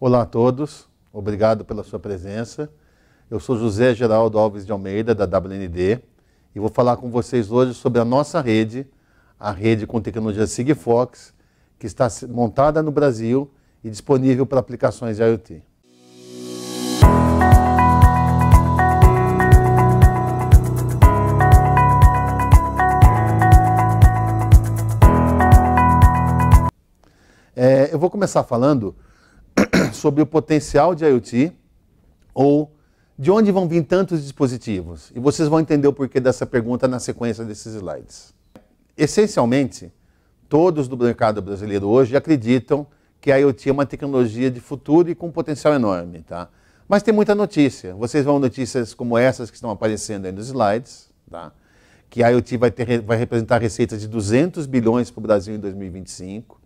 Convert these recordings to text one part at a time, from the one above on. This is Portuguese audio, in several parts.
Olá a todos, obrigado pela sua presença. Eu sou José Geraldo Alves de Almeida, da WND, e vou falar com vocês hoje sobre a nossa rede, a rede com tecnologia Sigfox, que está montada no Brasil e disponível para aplicações IoT. É, eu vou começar falando sobre o potencial de IoT ou de onde vão vir tantos dispositivos. E vocês vão entender o porquê dessa pergunta na sequência desses slides. Essencialmente, todos do mercado brasileiro hoje acreditam que a IoT é uma tecnologia de futuro e com um potencial enorme. Tá? Mas tem muita notícia. Vocês vão notícias como essas que estão aparecendo aí nos slides, tá? que a IoT vai, ter, vai representar receitas de 200 bilhões para o Brasil em 2025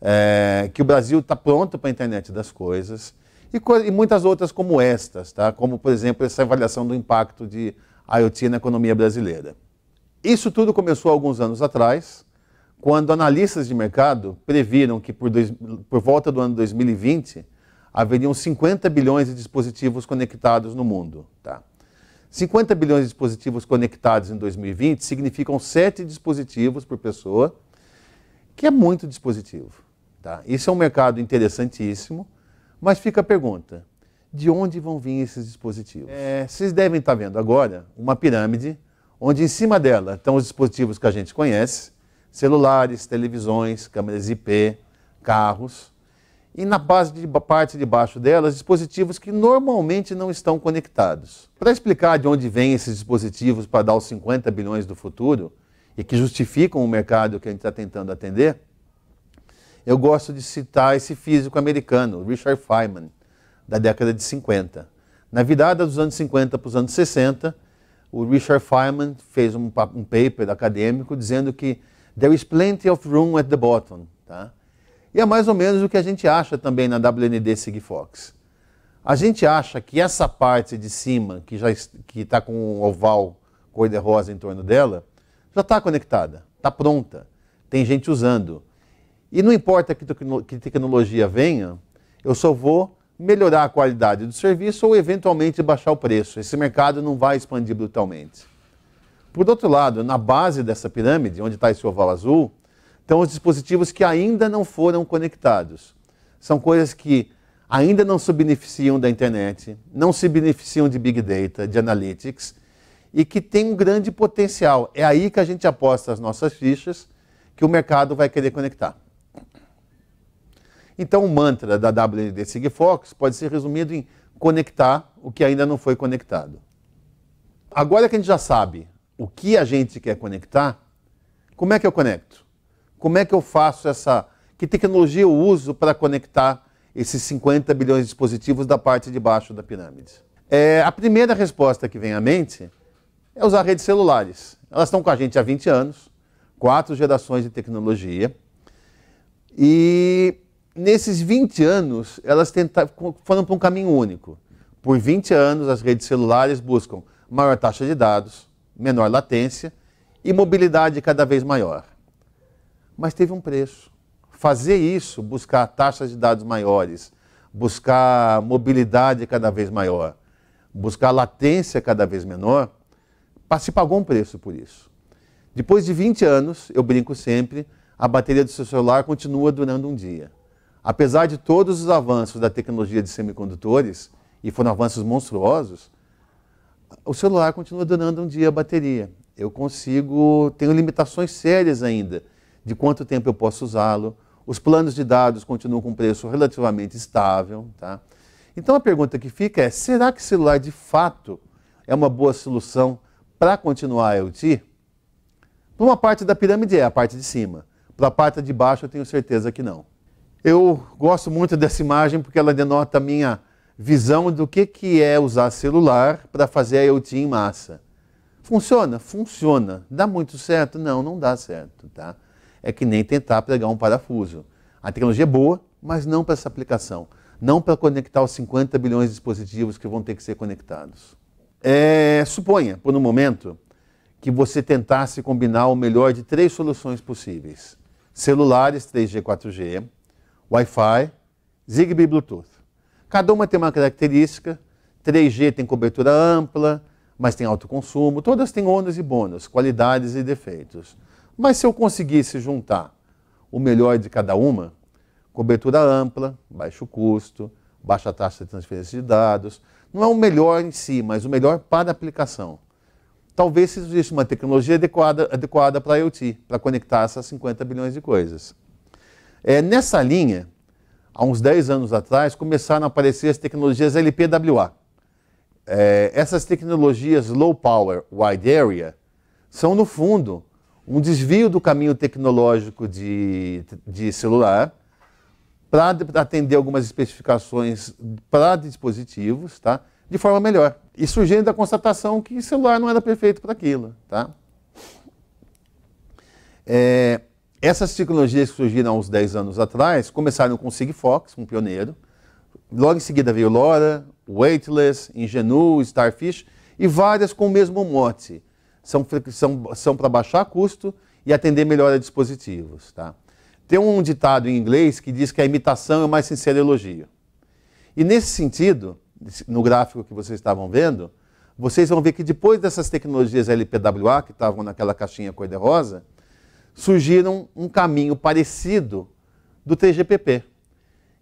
é, que o Brasil está pronto para a internet das coisas e, e, muitas outras como estas, tá? como, por exemplo, essa avaliação do impacto de IoT na economia brasileira. Isso tudo começou alguns anos atrás, quando analistas de mercado previram que por, dois, por volta do ano 2020 haveriam 50 bilhões de dispositivos conectados no mundo. Tá? 50 bilhões de dispositivos conectados em 2020 significam 7 dispositivos por pessoa, que é muito dispositivo. Tá? Isso é um mercado interessantíssimo, mas fica a pergunta: de onde vão vir esses dispositivos? É, vocês devem estar vendo agora uma pirâmide, onde em cima dela estão os dispositivos que a gente conhece: celulares, televisões, câmeras IP, carros. E na base de parte de baixo delas, dispositivos que normalmente não estão conectados. Para explicar de onde vêm esses dispositivos para dar os 50 bilhões do futuro e que justificam o mercado que a gente está tentando atender, eu gosto de citar esse físico americano, Richard Feynman, da década de 50. Na virada dos anos 50 para os anos 60, o Richard Feynman fez um, um paper acadêmico dizendo que there is plenty of room at the bottom. Tá? E é mais ou menos o que a gente acha também na WND Sigfox. A gente acha que essa parte de cima, que já está com um oval cor-de-rosa em torno dela, já está conectada, está pronta, tem gente usando. E não importa que, tecnologia venha, eu só vou melhorar a qualidade do serviço ou eventualmente baixar o preço. Esse mercado não vai expandir brutalmente. Por outro lado, na base dessa pirâmide, onde está esse oval azul, estão os dispositivos que ainda não foram conectados. São coisas que ainda não se beneficiam da internet, não se beneficiam de Big Data, de Analytics, e que têm um grande potencial. É aí que a gente aposta as nossas fichas, que o mercado vai querer conectar. Então, o mantra da WND Sigfox pode ser resumido em conectar o que ainda não foi conectado. Agora que a gente já sabe o que a gente quer conectar, como é que eu conecto? Como é que eu faço essa. Que tecnologia eu uso para conectar esses 50 bilhões de dispositivos da parte de baixo da pirâmide? É, a primeira resposta que vem à mente é usar redes celulares. Elas estão com a gente há 20 anos, quatro gerações de tecnologia. E nesses 20 anos, elas tentaram, foram para um caminho único. Por 20 anos, as redes celulares buscam maior taxa de dados, menor latência e mobilidade cada vez maior. Mas teve um preço. Fazer isso, buscar taxas de dados maiores, buscar mobilidade cada vez maior, buscar latência cada vez menor, se pagou um preço por isso. Depois de 20 anos, eu brinco sempre, a bateria do seu celular continua durando um dia. Apesar de todos os avanços da tecnologia de semicondutores, e foram avanços monstruosos, o celular continua durando um dia a bateria. Eu consigo, tenho limitações sérias ainda de quanto tempo eu posso usá-lo. Os planos de dados continuam com preço relativamente estável. Tá? Então a pergunta que fica é: será que celular de fato é uma boa solução para continuar a IoT? Para uma parte da pirâmide é, a parte de cima. Para a parte de baixo eu tenho certeza que não. Eu gosto muito dessa imagem porque ela denota a minha visão do que, que é usar celular para fazer a IoT em massa. Funciona? Funciona. Dá muito certo? Não, não dá certo. Tá? É que nem tentar pregar um parafuso. A tecnologia é boa, mas não para essa aplicação. Não para conectar os 50 bilhões de dispositivos que vão ter que ser conectados. É, suponha, por um momento, que você tentasse combinar o melhor de três soluções possíveis: celulares 3G, 4G, Wi-Fi, Zigbee e Bluetooth. Cada uma tem uma característica. 3G tem cobertura ampla, mas tem alto consumo. Todas têm ônus e bônus, qualidades e defeitos. Mas se eu conseguisse juntar o melhor de cada uma, cobertura ampla, baixo custo, baixa taxa de transferência de dados, não é o melhor em si, mas o melhor para a aplicação. Talvez exista uma tecnologia adequada, adequada para a IoT, para conectar essas 50 bilhões de coisas. É, nessa linha, há uns 10 anos atrás, começaram a aparecer as tecnologias LPWA. É, essas tecnologias Low Power Wide Area são, no fundo, um desvio do caminho tecnológico de, de celular para atender algumas especificações para dispositivos, tá? de forma melhor. E surgindo da constatação que celular não era perfeito para aquilo. Tá? É, essas tecnologias que surgiram há uns 10 anos atrás começaram com o Sigfox, um pioneiro. Logo em seguida veio LoRa, Weightless, Ingenu, Starfish e várias com o mesmo mote. São, são, são para baixar custo e atender melhor a dispositivos. Tá? Tem um ditado em inglês que diz que a imitação é o mais sincero elogio. E nesse sentido, no gráfico que vocês estavam vendo, vocês vão ver que depois dessas tecnologias LPWA, que estavam naquela caixinha cor-de-rosa, surgiram um caminho parecido do 3GPP.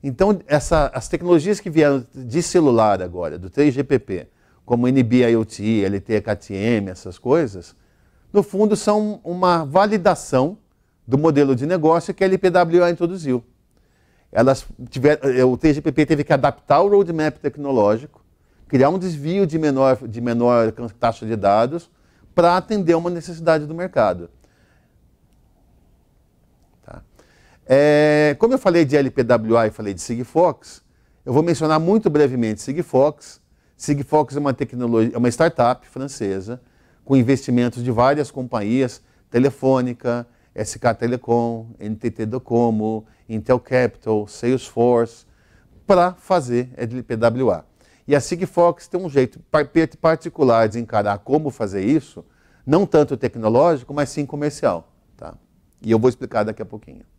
Então, essa, as tecnologias que vieram de celular agora, do 3GPP, como NB-IoT, LTE-KTM, essas coisas, no fundo são uma validação do modelo de negócio que a LPWA introduziu. Elas tiveram, eh, o 3GPP teve que adaptar o roadmap tecnológico, criar um desvio de menor, de menor taxa de dados para atender uma necessidade do mercado. É, como eu falei de LPWA e falei de Sigfox, eu vou mencionar muito brevemente Sigfox. Sigfox é uma tecnologia, é uma startup francesa com investimentos de várias companhias, Telefônica, SK Telecom, NTT Docomo, Intel Capital, Salesforce, para fazer LPWA. E a Sigfox tem um jeito particular de encarar como fazer isso, não tanto tecnológico, mas sim comercial. Tá? E eu vou explicar daqui a pouquinho.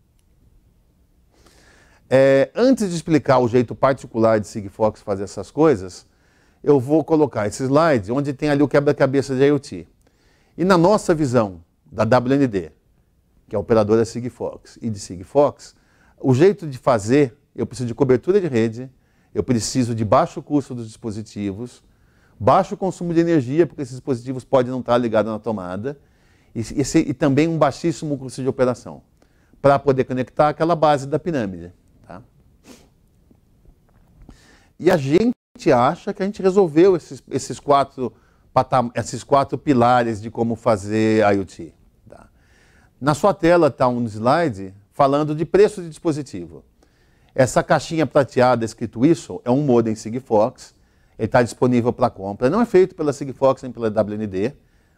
É, antes de explicar o jeito particular de Sigfox fazer essas coisas, eu vou colocar esse slide onde tem ali o quebra-cabeça de IoT. E na nossa visão da WND, que é a operadora Sigfox, e de Sigfox, o jeito de fazer, eu preciso de cobertura de rede, eu preciso de baixo custo dos dispositivos, baixo consumo de energia, porque esses dispositivos podem não estar ligados na tomada, e, e, e também um baixíssimo custo de operação, para poder conectar aquela base da pirâmide. E a gente acha que a gente resolveu esses, esses, quatro, esses quatro pilares de como fazer IoT. Tá? Na sua tela está um slide falando de preço de dispositivo. Essa caixinha prateada escrito isso é um modem Sigfox. Ele está disponível para compra. Não é feito pela Sigfox nem pela WND.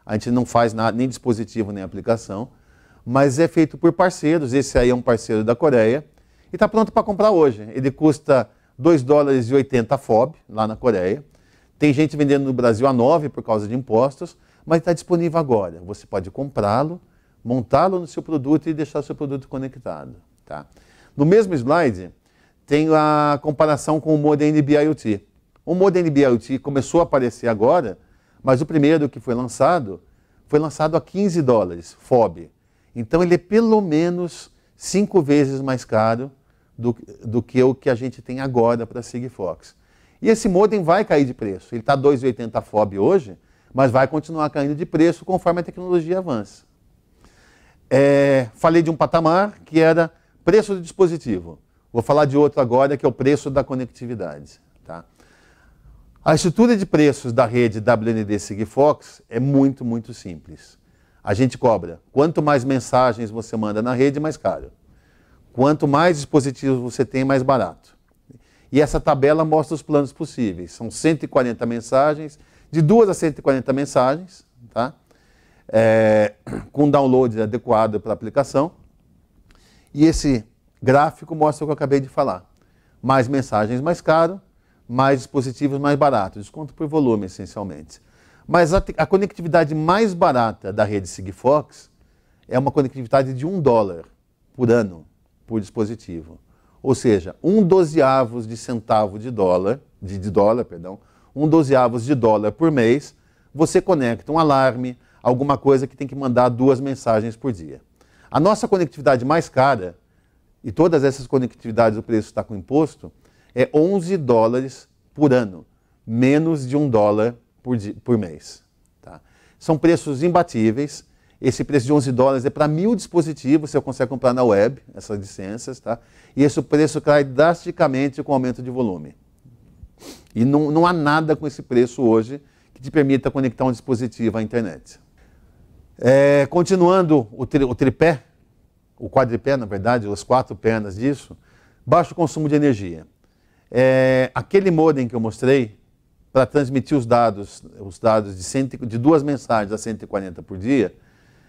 A gente não faz nada, nem dispositivo nem aplicação. Mas é feito por parceiros. Esse aí é um parceiro da Coreia. E está pronto para comprar hoje. Ele custa 2 dólares e 80 FOB, lá na Coreia. Tem gente vendendo no Brasil a 9 por causa de impostos, mas está disponível agora. Você pode comprá-lo, montá-lo no seu produto e deixar o seu produto conectado. Tá? No mesmo slide, tem a comparação com o modem NB-IoT. O modem NB-IoT começou a aparecer agora, mas o primeiro que foi lançado foi lançado a 15 dólares, FOB. Então ele é pelo menos cinco vezes mais caro do, do que o que a gente tem agora para Sigfox. E esse modem vai cair de preço. Ele está 2,80 FOB hoje, mas vai continuar caindo de preço conforme a tecnologia avança. É, falei de um patamar que era preço do dispositivo. Vou falar de outro agora, que é o preço da conectividade. Tá? A estrutura de preços da rede WND Sigfox é muito, muito simples. A gente cobra. Quanto mais mensagens você manda na rede, mais caro. Quanto mais dispositivos você tem, mais barato. E essa tabela mostra os planos possíveis. São 140 mensagens, de 2 a 140 mensagens, tá? É, com download adequado para a aplicação. E esse gráfico mostra o que eu acabei de falar. Mais mensagens mais caro, mais dispositivos mais baratos. Desconto por volume, essencialmente. Mas a, a conectividade mais barata da rede Sigfox é uma conectividade de um dólar por ano por dispositivo. Ou seja, um dozeavos de centavo de dólar, de, de dólar, perdão, um dozeavos de dólar por mês, você conecta um alarme, alguma coisa que tem que mandar duas mensagens por dia. A nossa conectividade mais cara, e todas essas conectividades o preço está com imposto, é 11 dólares por ano, menos de um dólar por, dia, por mês. Tá? São preços imbatíveis. Esse preço de 11 dólares é para mil dispositivos, você consegue comprar na web, essas licenças, tá? e esse preço cai drasticamente com o aumento de volume. E não, não há nada com esse preço hoje que te permita conectar um dispositivo à internet. É, continuando o, tri, o tripé, o quadripé, na verdade, as quatro pernas disso, baixo consumo de energia. É, aquele modem que eu mostrei, para transmitir os dados, os dados de, de duas mensagens a 140 por dia,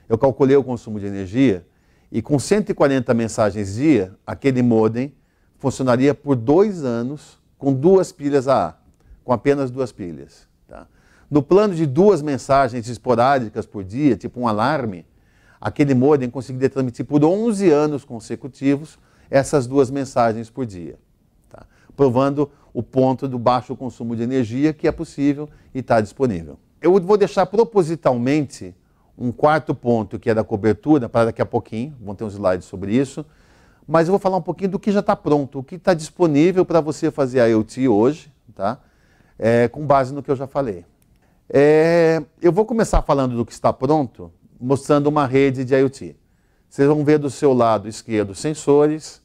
eu calculei o consumo de energia e com 140 mensagens dia, aquele modem funcionaria por dois anos com duas pilhas AA, com apenas duas pilhas. Tá? No plano de duas mensagens esporádicas por dia, tipo um alarme, aquele modem conseguiria transmitir por 11 anos consecutivos essas duas mensagens por dia, tá? provando o ponto do baixo consumo de energia que é possível e está disponível. Eu vou deixar propositalmente um quarto ponto que é da cobertura para daqui a pouquinho, vão ter uns slides sobre isso, mas eu vou falar um pouquinho do que já está pronto, o que está disponível para você fazer a IoT hoje, tá? É, com base no que eu já falei. É, eu vou começar falando do que está pronto, mostrando uma rede de IoT. Vocês vão ver do seu lado esquerdo sensores,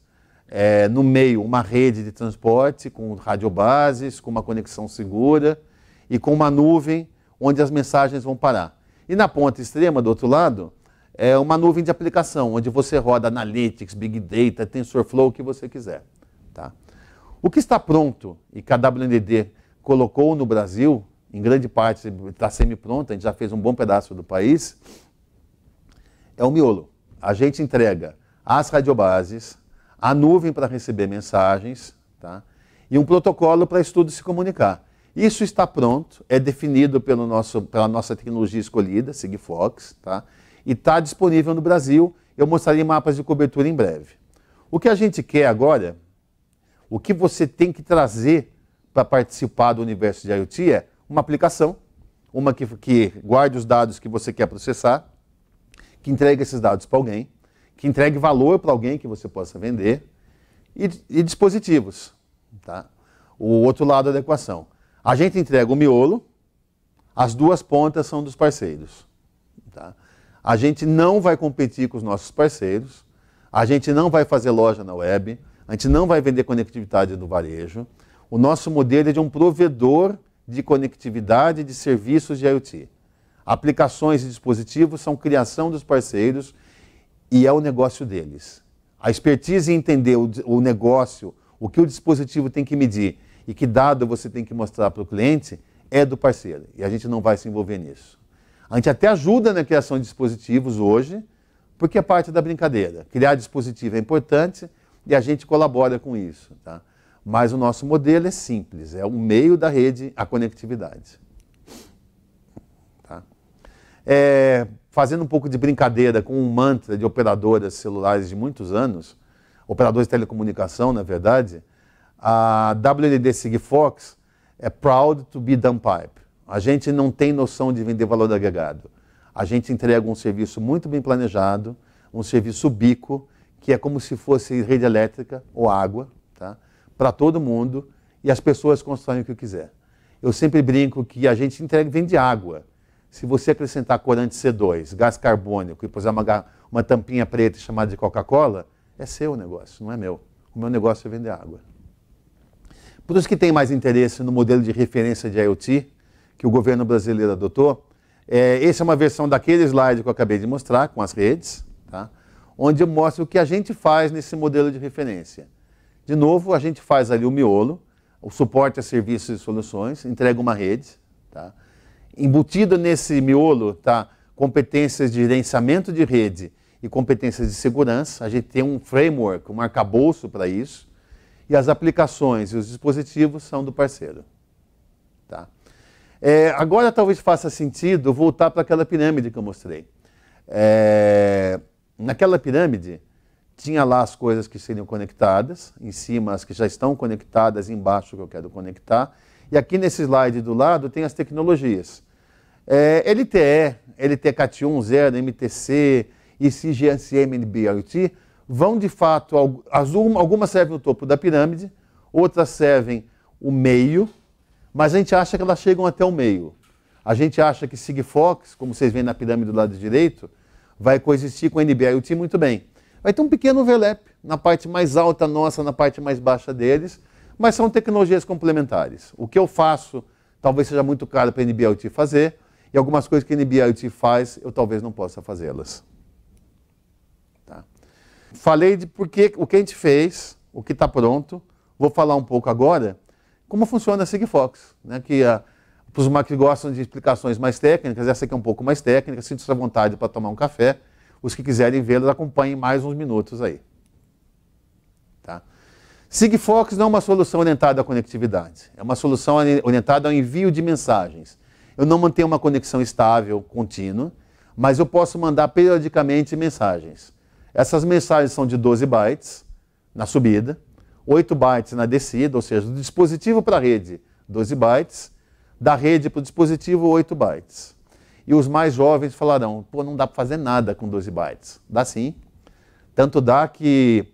é, no meio uma rede de transporte com radiobases, com uma conexão segura e com uma nuvem onde as mensagens vão parar. E na ponta extrema, do outro lado, é uma nuvem de aplicação, onde você roda Analytics, Big Data, TensorFlow, o que você quiser. Tá? O que está pronto e que a WND colocou no Brasil em grande parte está semi-pronta, a gente já fez um bom pedaço do país, é o miolo. A gente entrega as radiobases, a nuvem para receber mensagens tá? e um protocolo para estudo se comunicar. Isso está pronto, é definido pelo nosso, pela nossa tecnologia escolhida, Sigfox, tá? e está disponível no Brasil. Eu mostrarei mapas de cobertura em breve. O que a gente quer agora, o que você tem que trazer para participar do universo de IoT é uma aplicação, uma que, que guarde os dados que você quer processar, que entregue esses dados para alguém, que entregue valor para alguém que você possa vender, e, e dispositivos. Tá? O outro lado da equação. A gente entrega o miolo, as duas pontas são dos parceiros. Tá? A gente não vai competir com os nossos parceiros, a gente não vai fazer loja na web, a gente não vai vender conectividade no varejo. O nosso modelo é de um provedor de conectividade de serviços de IoT. Aplicações e dispositivos são criação dos parceiros e é o negócio deles. A expertise em entender o, o negócio, o que o dispositivo tem que medir e que dado você tem que mostrar para o cliente é do parceiro. E a gente não vai se envolver nisso. A gente até ajuda na criação de dispositivos hoje, porque é parte da brincadeira. Criar dispositivo é importante e a gente colabora com isso. Tá? Mas o nosso modelo é simples, é o meio da rede, a conectividade. Tá? É, fazendo um pouco de brincadeira com um mantra de operadoras celulares de muitos anos, operadores de telecomunicação, na verdade, a WND Sigfox é proud to be done pipe. A gente não tem noção de vender valor agregado. A gente entrega um serviço muito bem planejado, um serviço bico, que é como se fosse rede elétrica ou água, tá? para todo mundo e as pessoas constroem o que quiser. Eu sempre brinco que a gente entrega, vende água. Se você acrescentar corante C2, gás carbônico e puser uma, uma tampinha preta chamada de Coca-Cola, é seu negócio, não é meu. O meu negócio é vender água. Isso que tem mais interesse no modelo de referência de IoT que o governo brasileiro adotou, é, essa é uma versão daquele slide que eu acabei de mostrar, com as redes, tá? onde eu mostro o que a gente faz nesse modelo de referência. De novo, a gente faz ali o miolo, o suporte a serviços e soluções, entrega uma rede. Tá? Embutido nesse miolo tá competências de gerenciamento de rede e competências de segurança. A gente tem um framework, um arcabouço para isso. E as aplicações e os dispositivos são do parceiro. Tá? É, agora talvez faça sentido voltar para aquela pirâmide que eu mostrei. É, naquela pirâmide, tinha lá as coisas que seriam conectadas, em cima as que já estão conectadas, embaixo que eu quero conectar. E aqui nesse slide do lado tem as tecnologias. É, LTE, LTE Cat1, 0, MTC, IC, GSM, NB-IoT vão de fato, algumas servem no topo da pirâmide, outras servem o meio, mas a gente acha que elas chegam até o meio. A gente acha que Sigfox, como vocês veem na pirâmide do lado direito, vai coexistir com NB-IoT muito bem. Vai ter um pequeno overlap na parte mais alta nossa, na parte mais baixa deles, mas são tecnologias complementares. O que eu faço talvez seja muito caro para a NB-IoT fazer, e algumas coisas que a NB-IoT faz, eu talvez não possa fazê-las. Falei de porque, o que a gente fez, o que está pronto, vou falar um pouco agora como funciona a Sigfox, né, que a, para os que gostam de explicações mais técnicas, essa aqui é um pouco mais técnica, sinta-se à vontade para tomar um café. Os que quiserem vê-las, acompanhem mais uns minutos aí. Tá? Sigfox não é uma solução orientada à conectividade, é uma solução orientada ao envio de mensagens. Eu não mantenho uma conexão estável, contínua, mas eu posso mandar periodicamente mensagens. Essas mensagens são de 12 bytes na subida, 8 bytes na descida, ou seja, do dispositivo para a rede, 12 bytes, da rede para o dispositivo, 8 bytes. E os mais jovens falarão, pô, não dá para fazer nada com 12 bytes. Dá sim. Tanto dá que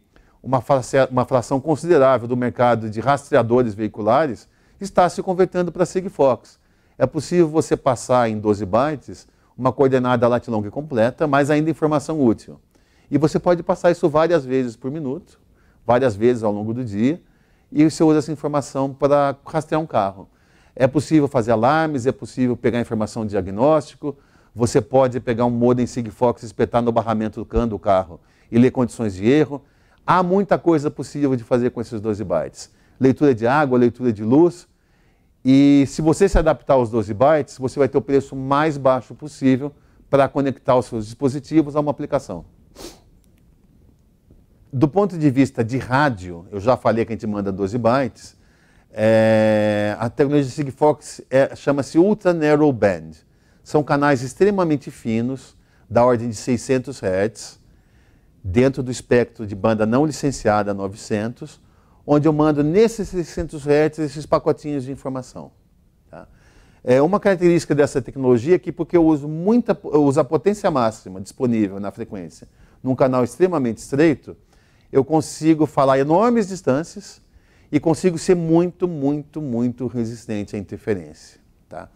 uma, uma fração considerável do mercado de rastreadores veiculares está se convertendo para Sigfox. É possível você passar em 12 bytes uma coordenada lat long completa, mas ainda informação útil. E você pode passar isso várias vezes por minuto, várias vezes ao longo do dia, e você usa essa informação para rastrear um carro. É possível fazer alarmes, é possível pegar informação de diagnóstico, você pode pegar um modem Sigfox, espetar no barramento do cano do carro e ler condições de erro. Há muita coisa possível de fazer com esses 12 bytes. Leitura de água, leitura de luz. E se você se adaptar aos 12 bytes, você vai ter o preço mais baixo possível para conectar os seus dispositivos a uma aplicação. Do ponto de vista de rádio, eu já falei que a gente manda 12 bytes, é, a tecnologia Sigfox é, chama-se Ultra Narrow Band. São canais extremamente finos, da ordem de 600 Hz, dentro do espectro de banda não licenciada 900, onde eu mando nesses 600 Hz esses pacotinhos de informação. Tá? É uma característica dessa tecnologia é que, porque eu uso, muita, eu uso a potência máxima disponível na frequência num canal extremamente estreito, eu consigo falar enormes distâncias e consigo ser muito, muito, muito resistente à interferência. Tá?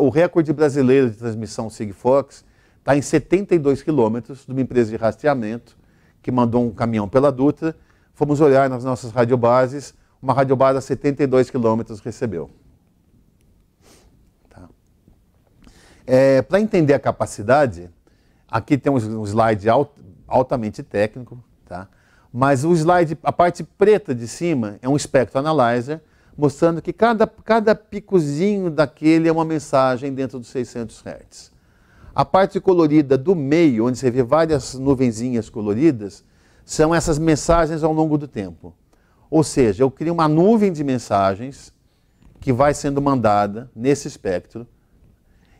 o recorde brasileiro de transmissão Sigfox está em 72 quilômetros de uma empresa de rastreamento que mandou um caminhão pela Dutra. Fomos olhar nas nossas radiobases, uma radiobase a 72 quilômetros recebeu. Tá? É, Para entender a capacidade, aqui tem um slide alt, altamente técnico, tá? Mas o slide, a parte preta de cima, é um espectro analyzer, mostrando que cada, cada picozinho daquele é uma mensagem dentro dos 600 Hz. A parte colorida do meio, onde você vê várias nuvenzinhas coloridas, são essas mensagens ao longo do tempo. Ou seja, eu crio uma nuvem de mensagens que vai sendo mandada nesse espectro,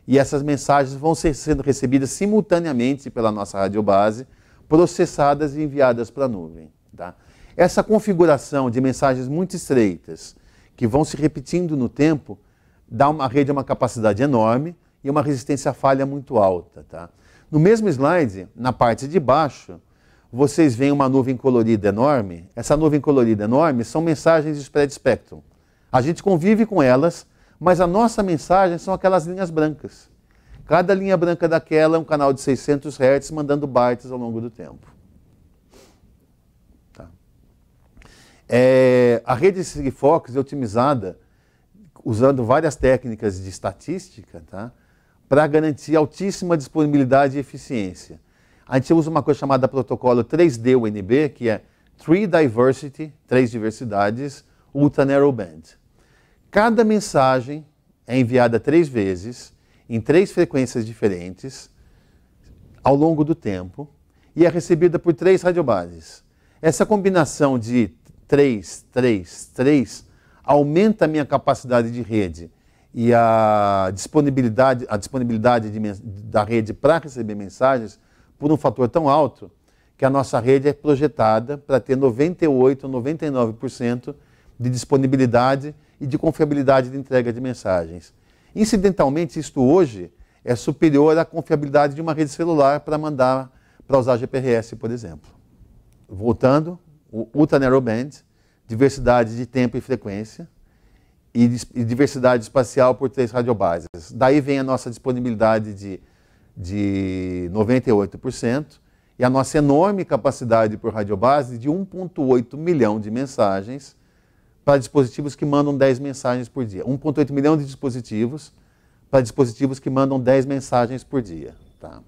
e essas mensagens vão ser sendo recebidas simultaneamente pela nossa radiobase, processadas e enviadas para a nuvem. Tá? Essa configuração de mensagens muito estreitas, que vão se repetindo no tempo, dá uma rede uma capacidade enorme e uma resistência à falha muito alta. Tá? No mesmo slide, na parte de baixo, vocês veem uma nuvem colorida enorme. Essa nuvem colorida enorme são mensagens de spread spectrum. A gente convive com elas, mas a nossa mensagem são aquelas linhas brancas. Cada linha branca daquela é um canal de 600 Hz mandando bytes ao longo do tempo. Tá. É, a rede Sigfox é otimizada usando várias técnicas de estatística tá, para garantir altíssima disponibilidade e eficiência. A gente usa uma coisa chamada protocolo 3D-UNB, que é Three Diversity, três diversidades, Ultra Narrow Band. Cada mensagem é enviada três vezes em três frequências diferentes ao longo do tempo e é recebida por três radiobases. Essa combinação de 3, 3, 3 aumenta a minha capacidade de rede e a disponibilidade, a disponibilidade de, da rede para receber mensagens por um fator tão alto que a nossa rede é projetada para ter 98, 99% de disponibilidade e de confiabilidade de entrega de mensagens. Incidentalmente, isto hoje é superior à confiabilidade de uma rede celular para mandar para usar GPRS, por exemplo. Voltando, o Ultra Narrowband, diversidade de tempo e frequência e, e diversidade espacial por três radiobases. Daí vem a nossa disponibilidade de, de 98% e a nossa enorme capacidade por radiobase de 1,8 milhão de mensagens para dispositivos que mandam 10 mensagens por dia. 1,8 milhão de dispositivos para dispositivos que mandam 10 mensagens por dia. Tá?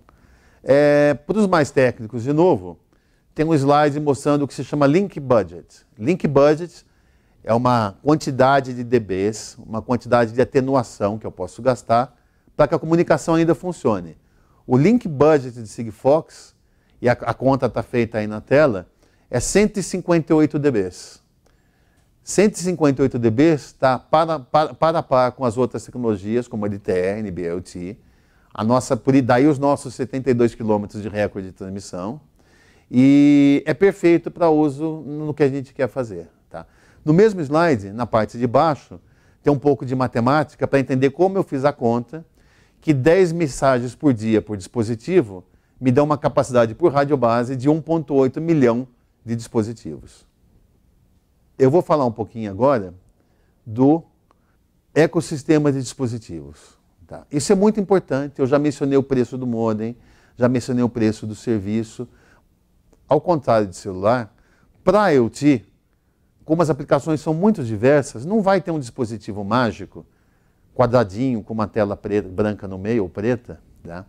É, para os mais técnicos, de novo, tem um slide mostrando o que se chama Link Budget. Link Budget é uma quantidade de dBs, uma quantidade de atenuação que eu posso gastar para que a comunicação ainda funcione. O Link Budget de Sigfox, e a, a conta está feita aí na tela, é 158 dBs. 158 dB está para, para, para par com as outras tecnologias, como a LTE, NB-LTE. A nossa, daí os nossos 72 km de recorde de transmissão. E é perfeito para uso no que a gente quer fazer. Tá? No mesmo slide, na parte de baixo, tem um pouco de matemática para entender como eu fiz a conta que 10 mensagens por dia por dispositivo me dão uma capacidade por radiobase de 1,8 milhão de dispositivos. Eu vou falar um pouquinho agora do ecossistema de dispositivos. Tá? Isso é muito importante. Eu já mencionei o preço do modem, já mencionei o preço do serviço. Ao contrário de celular, para IoT, como as aplicações são muito diversas, não vai ter um dispositivo mágico, quadradinho, com uma tela preta, branca no meio ou preta, tá?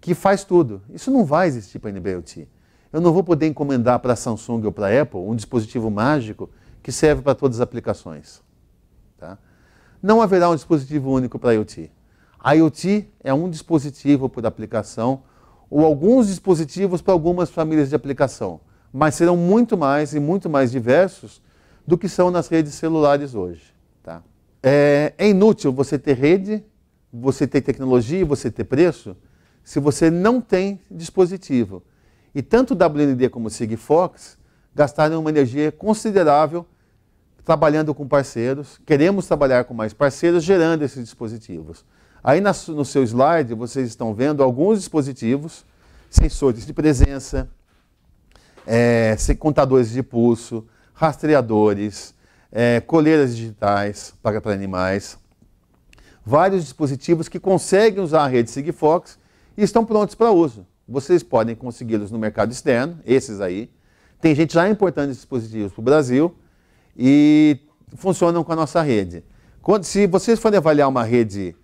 que faz tudo. Isso não vai existir para NB-IoT. Eu não vou poder encomendar para a Samsung ou para a Apple um dispositivo mágico que serve para todas as aplicações. Tá? Não haverá um dispositivo único para IoT. A IoT é um dispositivo por aplicação ou alguns dispositivos para algumas famílias de aplicação, mas serão muito mais e muito mais diversos do que são nas redes celulares hoje. Tá? É, é inútil você ter rede, você ter tecnologia, você ter preço, se você não tem dispositivo. E tanto o WND como o Sigfox gastaram uma energia considerável trabalhando com parceiros, queremos trabalhar com mais parceiros, gerando esses dispositivos. Aí no seu slide vocês estão vendo alguns dispositivos, sensores de presença, é, contadores de pulso, rastreadores, é, coleiras digitais para, para animais, vários dispositivos que conseguem usar a rede Sigfox e estão prontos para uso. Vocês podem consegui-los no mercado externo, esses aí. Tem gente já importando esses dispositivos para o Brasil e funcionam com a nossa rede. Quando, se vocês forem avaliar uma rede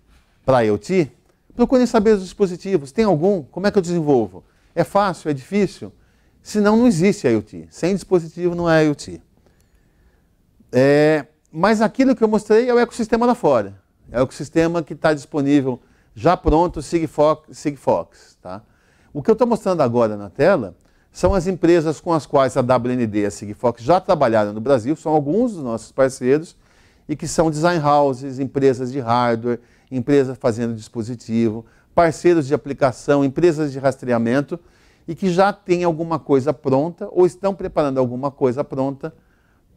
para IoT, procurem saber os dispositivos. Tem algum? Como é que eu desenvolvo? É fácil? É difícil? Senão não existe IoT. Sem dispositivo não é IoT. É, mas aquilo que eu mostrei é o ecossistema lá fora. É o ecossistema que está disponível já pronto, Sigfox. Sigfox tá? O que eu estou mostrando agora na tela são as empresas com as quais a WND e a Sigfox já trabalharam no Brasil, são alguns dos nossos parceiros, e que são design houses, empresas de hardware, empresas fazendo dispositivo, parceiros de aplicação, empresas de rastreamento, e que já têm alguma coisa pronta ou estão preparando alguma coisa pronta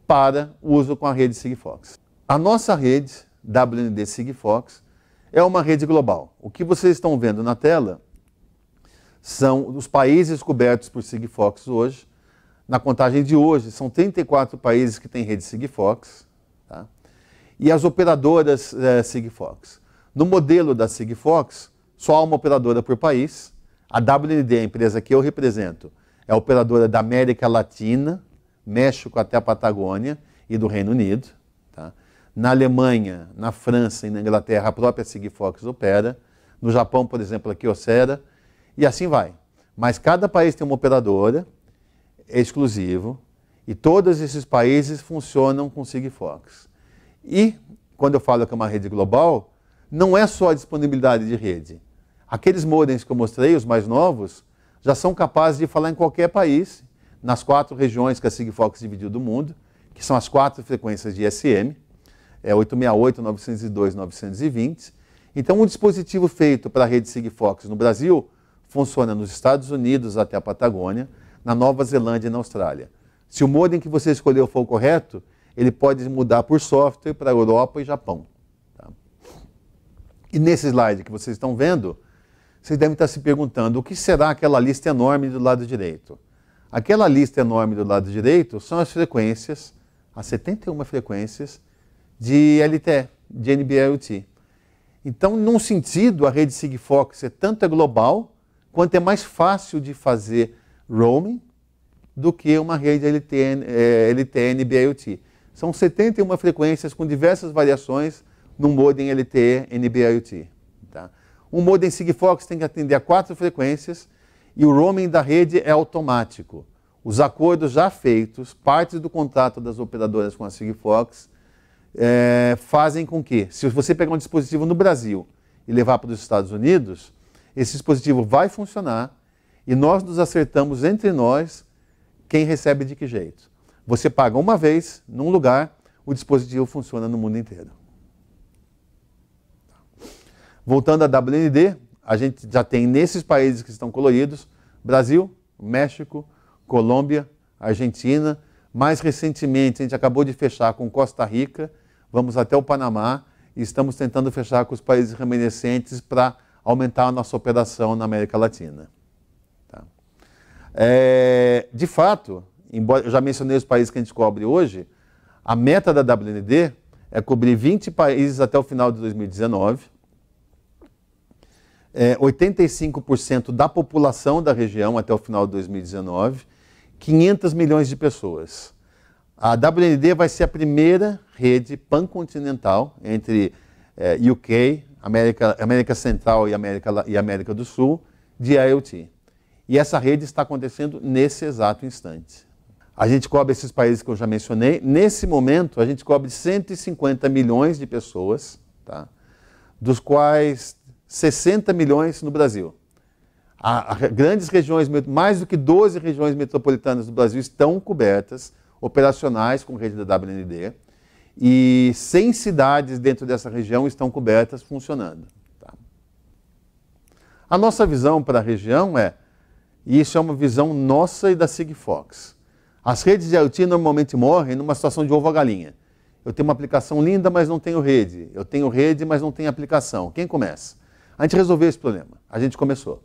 para uso com a rede Sigfox. A nossa rede, WND Sigfox, é uma rede global. O que vocês estão vendo na tela são os países cobertos por Sigfox hoje. Na contagem de hoje, são 34 países que têm rede Sigfox. Tá? E as operadoras é, Sigfox. No modelo da Sigfox, só há uma operadora por país. A WND, a empresa que eu represento, é operadora da América Latina, México até a Patagônia e do Reino Unido. Tá? Na Alemanha, na França e na Inglaterra, a própria Sigfox opera. No Japão, por exemplo, a Kyocera e assim vai. Mas cada país tem uma operadora é exclusivo e todos esses países funcionam com Sigfox. E quando eu falo que é uma rede global, não é só a disponibilidade de rede. Aqueles modems que eu mostrei, os mais novos, já são capazes de falar em qualquer país, nas quatro regiões que a Sigfox dividiu do mundo, que são as quatro frequências de SM, é 868, 902, 920. Então, um dispositivo feito para a rede Sigfox no Brasil funciona nos Estados Unidos até a Patagônia, na Nova Zelândia e na Austrália. Se o modem que você escolheu for o correto, ele pode mudar por software para Europa e Japão. Tá? E nesse slide que vocês estão vendo, vocês devem estar se perguntando o que será aquela lista enorme do lado direito. Aquela lista enorme do lado direito são as frequências, as 71 frequências de LTE, de NB-IoT. Então, num sentido, a rede Sigfox é tanto é global, quanto é mais fácil de fazer roaming do que uma rede LTE, é, LTE NB-IoT. São 71 frequências com diversas variações num modem LTE NB-IoT. Tá? Um modem Sigfox tem que atender a quatro frequências e o roaming da rede é automático. Os acordos já feitos, partes do contrato das operadoras com a Sigfox, é, fazem com que, se você pegar um dispositivo no Brasil e levar para os Estados Unidos, esse dispositivo vai funcionar e nós nos acertamos entre nós quem recebe de que jeito. Você paga uma vez num lugar, o dispositivo funciona no mundo inteiro. Voltando à WND, a gente já tem nesses países que estão coloridos: Brasil, México, Colômbia, Argentina. Mais recentemente, a gente acabou de fechar com Costa Rica vamos até o Panamá e estamos tentando fechar com os países remanescentes para aumentar a nossa operação na América Latina. Tá? É, de fato, embora eu já mencionei os países que a gente cobre hoje, a meta da WND é cobrir 20 países até o final de 2019. É, 85% da população da região até o final de 2019, 500 milhões de pessoas. A WND vai ser a primeira rede pancontinental entre é, UK, América, América Central e América, e América do Sul de IoT. E essa rede está acontecendo nesse exato instante. A gente cobre esses países que eu já mencionei. Nesse momento, a gente cobre 150 milhões de pessoas, tá? dos quais 60 milhões no Brasil. A, a, grandes regiões, mais do que 12 regiões metropolitanas do Brasil estão cobertas operacionais com rede da WND e 100 cidades dentro dessa região estão cobertas funcionando. Tá? A nossa visão para a região é, e isso é uma visão nossa e da Sigfox, as redes de IoT normalmente morrem numa situação de ovo a galinha. Eu tenho uma aplicação linda, mas não tenho rede. Eu tenho rede, mas não tenho aplicação. Quem começa? A gente resolveu esse problema. A gente começou.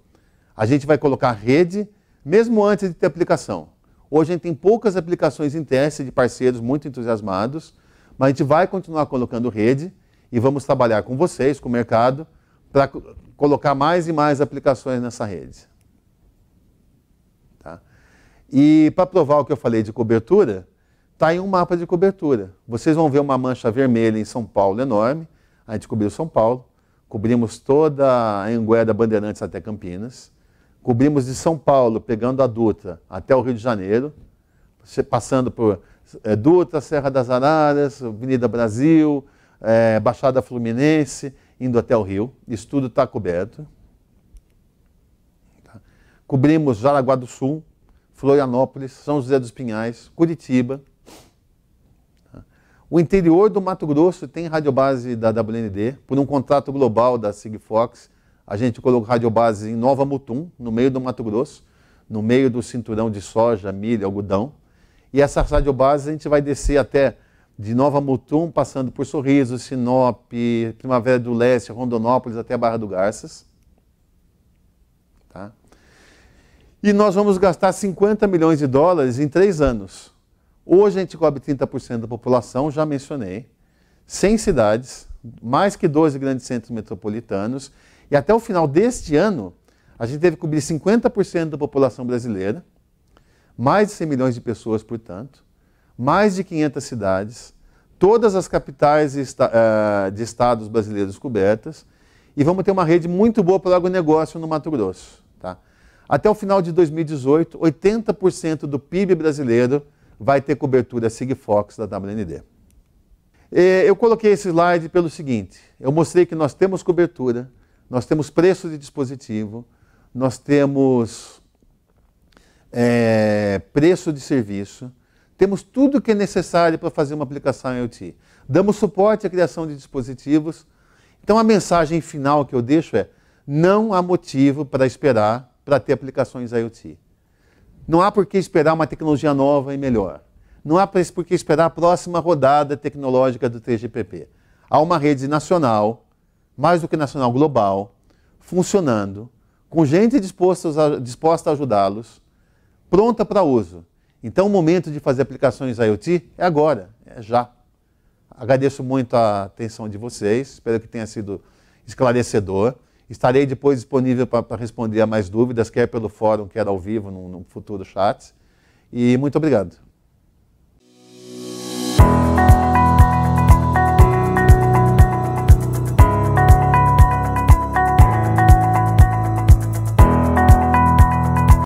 A gente vai colocar rede, mesmo antes de ter aplicação. Hoje a gente tem poucas aplicações em teste de parceiros muito entusiasmados, mas a gente vai continuar colocando rede e vamos trabalhar com vocês, com o mercado, para colocar mais e mais aplicações nessa rede. Tá? E para provar o que eu falei de cobertura, está em um mapa de cobertura. Vocês vão ver uma mancha vermelha em São Paulo enorme. A gente cobriu São Paulo, cobrimos toda a Anguera Bandeirantes até Campinas. Cobrimos de São Paulo, pegando a Dutra, até o Rio de Janeiro, passando por Dutra, Serra das Araras, Avenida Brasil, é, Baixada Fluminense, indo até o Rio. Isso tudo está coberto. Tá? Cobrimos Jaraguá do Sul, Florianópolis, São José dos Pinhais, Curitiba. Tá? O interior do Mato Grosso tem radiobase da WND, por um contrato global da Sigfox, a gente colocou radiobase em Nova Mutum, no meio do Mato Grosso, no meio do cinturão de soja, milho, algodão. E essa radiobase a gente vai descer até de Nova Mutum, passando por Sorriso, Sinop, Primavera do Leste, Rondonópolis, até a Barra do Garças. Tá? E nós vamos gastar 50 milhões de dólares em três anos. Hoje a gente cobre 30% da população, já mencionei. 100 cidades, mais que 12 grandes centros metropolitanos e até o final deste ano, a gente teve que cobrir 50% da população brasileira, mais de 100 milhões de pessoas, portanto, mais de 500 cidades, todas as capitais eh, de estados brasileiros cobertas, e vamos ter uma rede muito boa para o agronegócio no Mato Grosso. Tá? Até o final de 2018, 80% do PIB brasileiro vai ter cobertura Sigfox da WND. Eu coloquei esse slide pelo seguinte: eu mostrei que nós temos cobertura, nós temos preço de dispositivo, nós temos é, preço de serviço, temos tudo que é necessário para fazer uma aplicação IoT. Damos suporte à criação de dispositivos. Então a mensagem final que eu deixo é: não há motivo para esperar para ter aplicações IoT. Não há por que esperar uma tecnologia nova e melhor. Não há por que esperar a próxima rodada tecnológica do 3GPP. Há uma rede nacional, mais do que nacional, global, funcionando, com gente disposta a, disposta a ajudá-los, pronta para uso. Então, o momento de fazer aplicações IoT é agora, é já. Agradeço muito a atenção de vocês, espero que tenha sido esclarecedor. Estarei depois disponível para responder a mais dúvidas, quer pelo fórum, quer ao vivo, no, no futuro chat. E muito obrigado.